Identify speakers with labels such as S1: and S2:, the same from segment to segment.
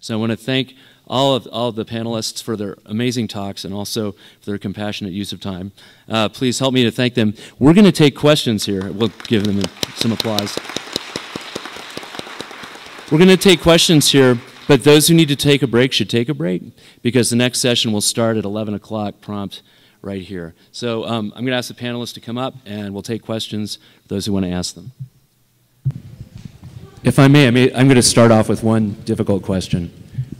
S1: So I want to thank all of, all of the panelists for their amazing talks and also for their compassionate use of time. Uh, please help me to thank them. We're going to take questions here. We'll give them some applause. We're going to take questions here, but those who need to take a break should take a break because the next session will start at 11 o'clock prompt right here. So um, I'm going to ask the panelists to come up and we'll take questions for those who want to ask them. If I may, I am going to start off with one difficult question,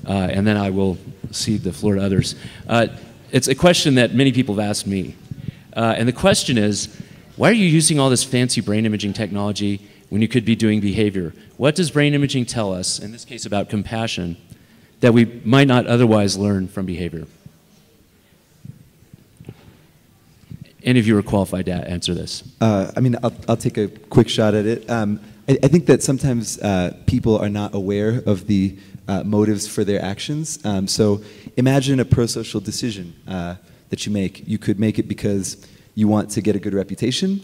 S1: uh, and then I will cede the floor to others. Uh, it's a question that many people have asked me. Uh, and the question is why are you using all this fancy brain imaging technology when you could be doing behavior? What does brain imaging tell us, in this case about compassion, that we might not otherwise learn from behavior? Any of you are qualified to answer this?
S2: Uh, I mean, I'll, I'll take a quick shot at it. Um, I, I think that sometimes uh, people are not aware of the uh, motives for their actions. Um, so imagine a pro-social decision uh, that you make. You could make it because you want to get a good reputation,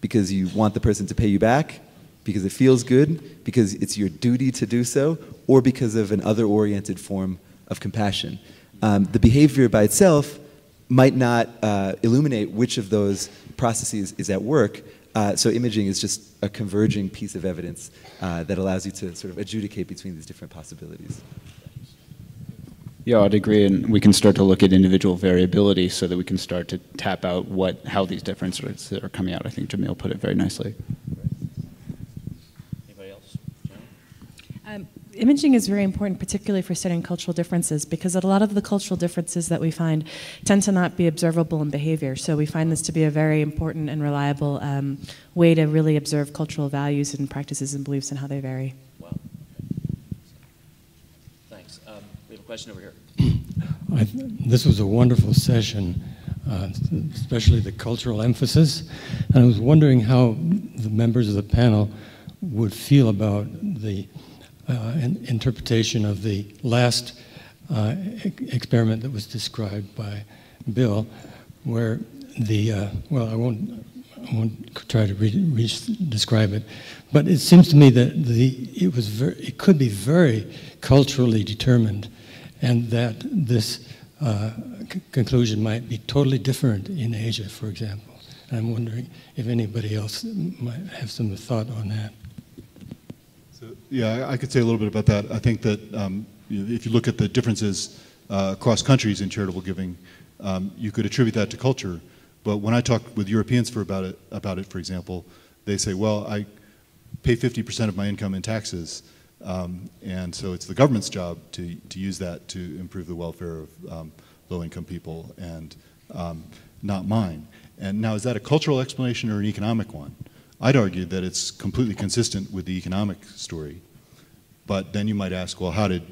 S2: because you want the person to pay you back, because it feels good, because it's your duty to do so, or because of an other-oriented form of compassion. Um, the behavior by itself might not uh, illuminate which of those processes is at work, uh, so imaging is just a converging piece of evidence uh, that allows you to sort of adjudicate between these different possibilities.
S3: Yeah, I'd agree, and we can start to look at individual variability so that we can start to tap out what how these differences are coming out. I think Jamil put it very nicely.
S4: Imaging is very important, particularly for studying cultural differences, because a lot of the cultural differences that we find tend to not be observable in behavior. So we find this to be a very important and reliable um, way to really observe cultural values and practices and beliefs and how they vary.
S1: Wow. Thanks. Um, we have a question over here.
S5: I, this was a wonderful session, uh, especially the cultural emphasis. And I was wondering how the members of the panel would feel about the uh, interpretation of the last uh, experiment that was described by Bill, where the uh, well, I won't I won't try to describe it, but it seems to me that the it was it could be very culturally determined, and that this uh, conclusion might be totally different in Asia, for example. And I'm wondering if anybody else might have some thought on that.
S6: Yeah, I could say a little bit about that. I think that um, if you look at the differences uh, across countries in charitable giving, um, you could attribute that to culture. But when I talk with Europeans for about it, about it, for example, they say, well, I pay 50% of my income in taxes, um, and so it's the government's job to, to use that to improve the welfare of um, low-income people, and um, not mine. And now, is that a cultural explanation or an economic one? I'd argue that it's completely consistent with the economic story. But then you might ask, well, how did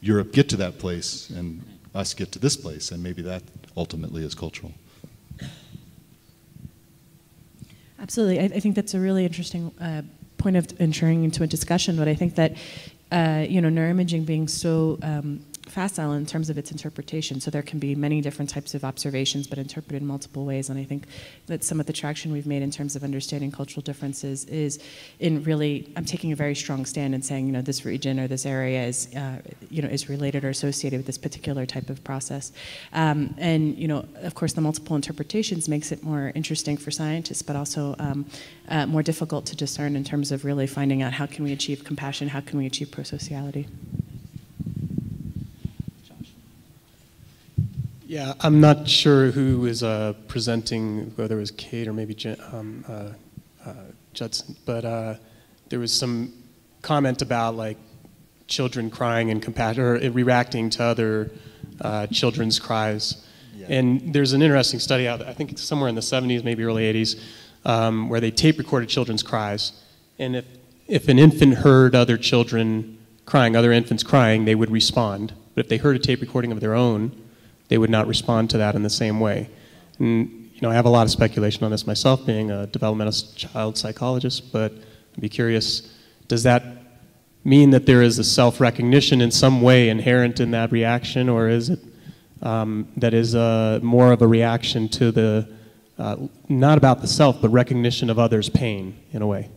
S6: Europe get to that place and us get to this place? And maybe that ultimately is cultural.
S4: Absolutely. I, I think that's a really interesting uh, point of entering into a discussion, but I think that, uh, you know, neuroimaging being so um, facile in terms of its interpretation. So there can be many different types of observations, but interpreted in multiple ways. And I think that some of the traction we've made in terms of understanding cultural differences is in really, I'm taking a very strong stand in saying, you know, this region or this area is, uh, you know, is related or associated with this particular type of process. Um, and, you know, of course, the multiple interpretations makes it more interesting for scientists, but also um, uh, more difficult to discern in terms of really finding out how can we achieve compassion, how can we achieve prosociality.
S7: Yeah, I'm not sure who is uh, presenting, whether it was Cade or maybe um, uh, uh, Judson, but uh, there was some comment about like children crying and compassion or reacting to other uh, children's cries. Yeah. And there's an interesting study out, I think somewhere in the 70s, maybe early 80s, um, where they tape recorded children's cries. And if, if an infant heard other children crying, other infants crying, they would respond. But if they heard a tape recording of their own, they would not respond to that in the same way. And you know, I have a lot of speculation on this myself, being a developmental child psychologist. But I'd be curious: does that mean that there is a self-recognition in some way inherent in that reaction, or is it um, that is a, more of a reaction to the uh, not about the self, but recognition of others' pain in a way?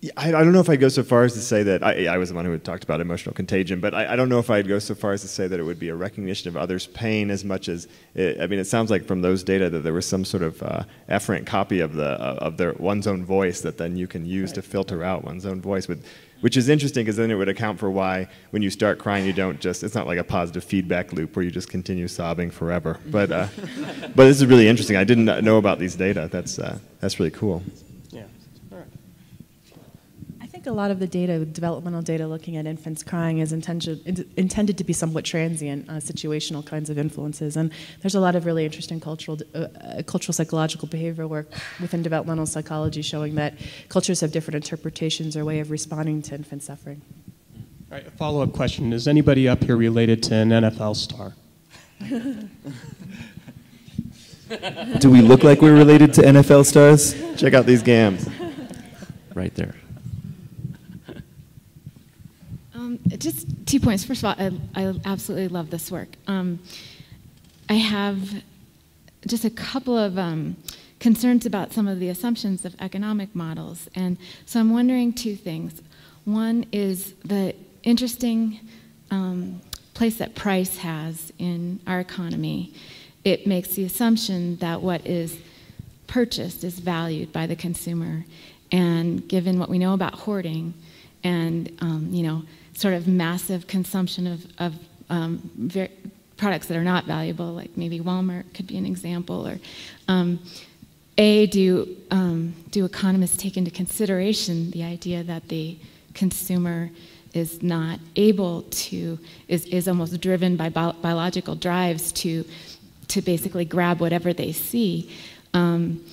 S8: Yeah, I, I don't know if I'd go so far as to say that I, I was the one who had talked about emotional contagion, but I, I don't know if I'd go so far as to say that it would be a recognition of others' pain as much as it, I mean, it sounds like from those data that there was some sort of uh, efferent copy of the uh, of their one's own voice that then you can use to filter out one's own voice with. Which is interesting because then it would account for why when you start crying you don't just it's not like a positive feedback loop where you just continue sobbing forever. But uh, but this is really interesting. I didn't know about these data. That's uh, that's really cool.
S7: Yeah. All right.
S4: I think a lot of the data, developmental data looking at infants crying, is intended, intended to be somewhat transient, uh, situational kinds of influences. And there's a lot of really interesting cultural, uh, uh, cultural psychological behavior work within developmental psychology showing that cultures have different interpretations or way of responding to infant suffering.
S7: All right, a follow up question Is anybody up here related to an NFL star?
S2: Do we look like we're related to NFL stars?
S8: Check out these gams.
S1: Right there.
S9: Just two points. First of all, I, I absolutely love this work. Um, I have just a couple of um, concerns about some of the assumptions of economic models. And so I'm wondering two things. One is the interesting um, place that price has in our economy. It makes the assumption that what is purchased is valued by the consumer. And given what we know about hoarding and, um, you know, sort of massive consumption of, of um, products that are not valuable, like maybe Walmart could be an example, or um, a do um, do economists take into consideration the idea that the consumer is not able to is, is almost driven by bio- biological drives to to basically grab whatever they see um,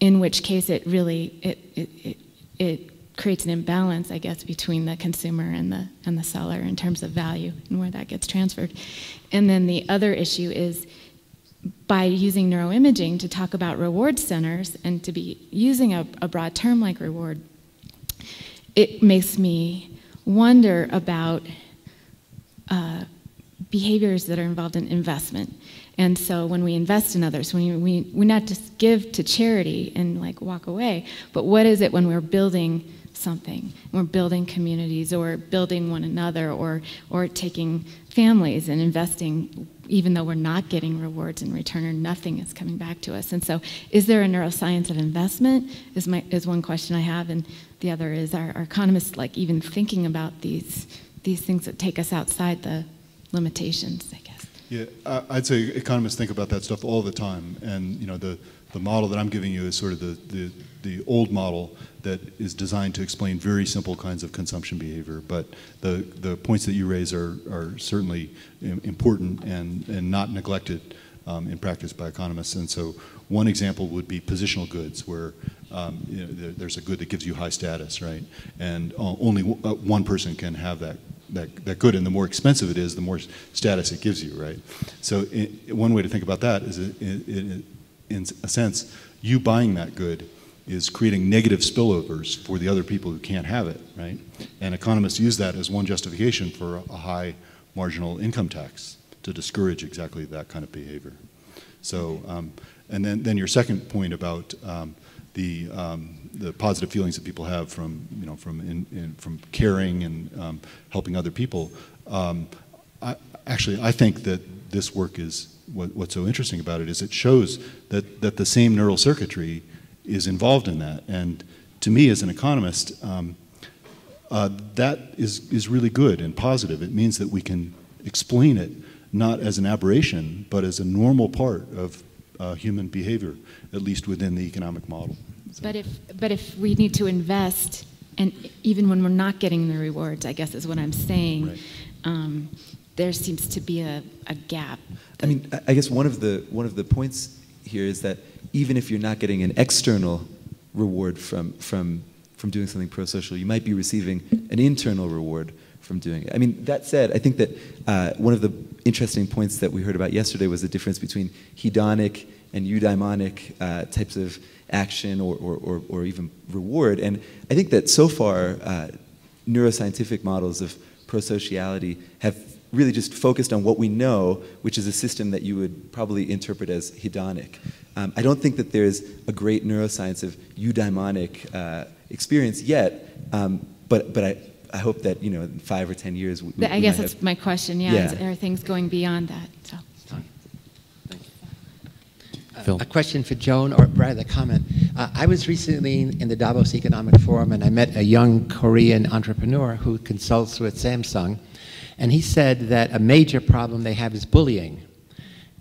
S9: in which case it really it, it, it, it creates an imbalance, I guess, between the consumer and the and the seller in terms of value and where that gets transferred. And then the other issue is by using neuroimaging to talk about reward centers and to be using a, a broad term like reward, it makes me wonder about uh, behaviors that are involved in investment. And so when we invest in others, when we, we not just give to charity and like walk away, but what is it when we're building something? We're building communities or building one another or, or taking families and investing even though we're not getting rewards in return or nothing is coming back to us. And so is there a neuroscience of investment is, my, is one question I have. And the other is are, are economists like even thinking about these, these things that take us outside the limitations, I guess?
S6: Yeah, I'd say economists think about that stuff all the time, and you know the the model that I'm giving you is sort of the the, the old model that is designed to explain very simple kinds of consumption behavior. But the the points that you raise are are certainly important and and not neglected um, in practice by economists. And so one example would be positional goods, where um, you know, there, there's a good that gives you high status, right? And only uh, one person can have that that, that good, and the more expensive it is, the more status it gives you, right? So i one way to think about that is, it, it, in a sense, you buying that good is creating negative spillovers for the other people who can't have it, right? And economists use that as one justification for a high marginal income tax to discourage exactly that kind of behavior. So, um, and then, then your second point about um, the, um, the positive feelings that people have from, you know, from, in, in, from caring and um, helping other people. Um, I, actually, I think that this work is, what, what's so interesting about it is it shows that, that the same neural circuitry is involved in that. And to me, as an economist, um, uh, that is, is really good and positive. It means that we can explain it not as an aberration, but as a normal part of uh, human behavior, at least within the economic model. So-
S9: But if, but if we need to invest, and even when we're not getting the rewards, I guess is what I'm saying,
S6: Right.
S9: um, there seems to be a, a gap.
S2: I mean, I- I guess one of the one of the points here is that even if you're not getting an external reward from from from doing something pro-social, you might be receiving an internal reward from doing it. I mean, that said, I think that uh, one of the interesting points that we heard about yesterday was the difference between hedonic and eudaimonic uh, types of action or, or, or, or even reward. And I think that so far, uh, neuroscientific models of prosociality have really just focused on what we know, which is a system that you would probably interpret as hedonic. Um, I don't think that there's a great neuroscience of eudaimonic uh, experience yet. Um, but but I, I hope that you know in five or ten years. We,
S9: I
S2: we
S9: guess that's
S2: have,
S9: my question. Yeah,
S2: Yeah.
S9: Is, are things going beyond that? So.
S1: Phil.
S10: A question for Joan, or rather a comment. Uh, I was recently in the Davos Economic Forum and I met a young Korean entrepreneur who consults with Samsung. And he said that a major problem they have is bullying.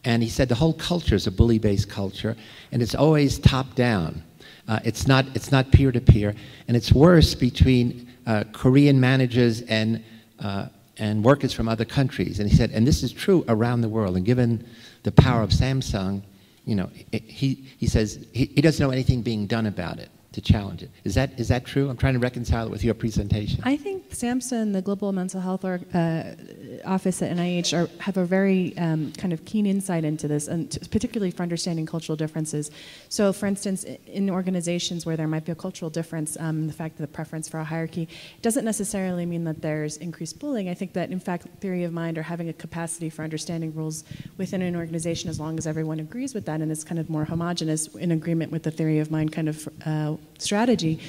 S10: And he said the whole culture is a bully based culture and it's always top down. Uh, it's not it's not peer to peer, and it's worse between uh, Korean managers and uh, and workers from other countries. And he said, and this is true around the world. And given the power of Samsung, you know, he he says he, he doesn't know anything being done about it to challenge it. Is that is that true? I'm trying to reconcile it with your presentation.
S4: I think SAMHSA, the Global Mental Health or, uh, Office at NIH, are, have a very um, kind of keen insight into this, and particularly for understanding cultural differences. So, for instance, in organizations where there might be a cultural difference, um, the fact that the preference for a hierarchy doesn't necessarily mean that there's increased bullying. I think that, in fact, theory of mind or having a capacity for understanding rules within an organization, as long as everyone agrees with that and is kind of more homogenous in agreement with the theory of mind kind of uh, strategy,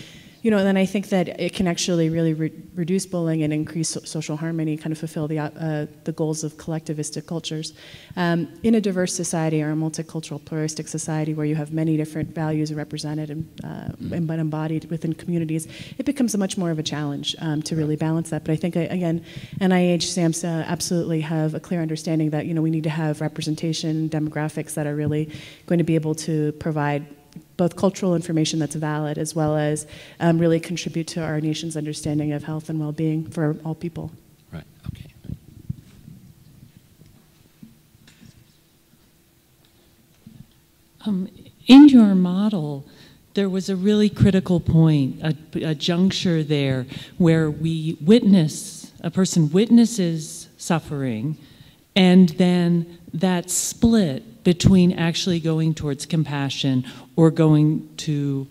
S4: you know, then I think that it can actually really re- reduce bullying and increase so- social harmony, kind of fulfill the, uh, the goals of collectivistic cultures. Um, in a diverse society or a multicultural, pluralistic society where you have many different values represented and, uh, and but embodied within communities, it becomes a much more of a challenge um, to really balance that. But I think, uh, again, NIH, SAMHSA absolutely have a clear understanding that, you know, we need to have representation, demographics that are really going to be able to provide both cultural information that's valid as well as um, really contribute to our nation's understanding of health and well-being for all people.
S10: Right. Okay.
S11: Um, in your model, there was a really critical point, a, a juncture there where we witness, a person witnesses suffering, and then that split between actually going towards compassion or going to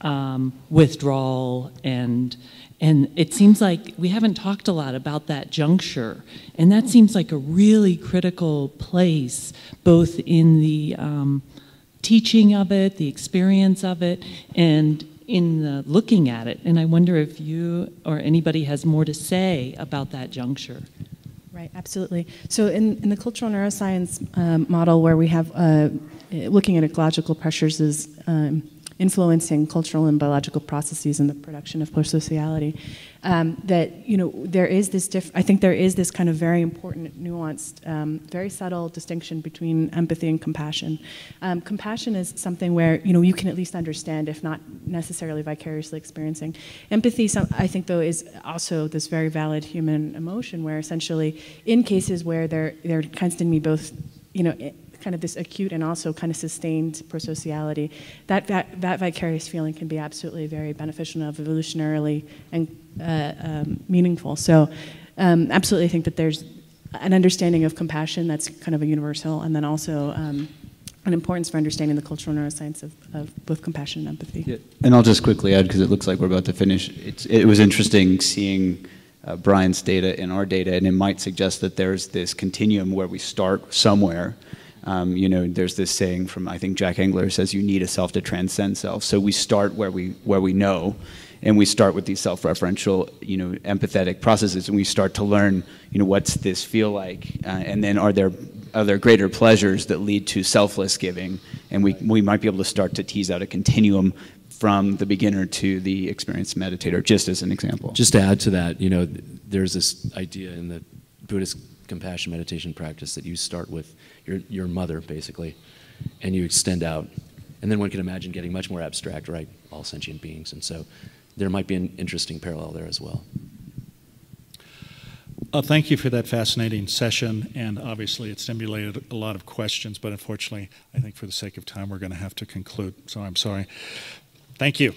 S11: um, withdrawal and and it seems like we haven't talked a lot about that juncture. And that seems like a really critical place both in the um, teaching of it the experience of it and in the looking at it. And i wonder if you or anybody has more to say about that juncture
S4: Right, absolutely. So in, in the cultural neuroscience um, model, where we have uh, looking at ecological pressures is um, influencing cultural and biological processes in the production of prosociality, um, that you know there is this diff- I think there is this kind of very important, nuanced, um, very subtle distinction between empathy and compassion. Um, compassion is something where you know you can at least understand, if not necessarily vicariously experiencing. Empathy, some, I think, though, is also this very valid human emotion, where essentially, in cases where there there tends to be both, you know. i- kind of this acute and also kind of sustained prosociality, that, that, that vicarious feeling can be absolutely very beneficial and evolutionarily and uh, um, meaningful. So, um, absolutely think that there's an understanding of compassion that's kind of a universal, and then also um, an importance for understanding the cultural neuroscience of, of both compassion and empathy.
S3: Yeah, and I'll just quickly add because it looks like we're about to finish. It's, it was interesting seeing uh, Brian's data and our data, and it might suggest that there's this continuum where we start somewhere. Um, you know, there's this saying from I think Jack Engler says you need a self to transcend self. So we start where we where we know, and we start with these self-referential, you know, empathetic processes, and we start to learn, you know, what's this feel like, uh, and then are there are there greater pleasures that lead to selfless giving, and we we might be able to start to tease out a continuum from the beginner to the experienced meditator, just as an example.
S1: Just to add to that, you know, there's this idea in the Buddhist compassion meditation practice that you start with your, your mother, basically, and you extend out. And then one can imagine getting much more abstract, right? All sentient beings. And so there might be an interesting parallel there as well.
S12: Uh, thank you for that fascinating session, and obviously it stimulated a lot of questions, but unfortunately, I think for the sake of time, we're going to have to conclude, so I'm sorry. Thank you.